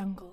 jungle.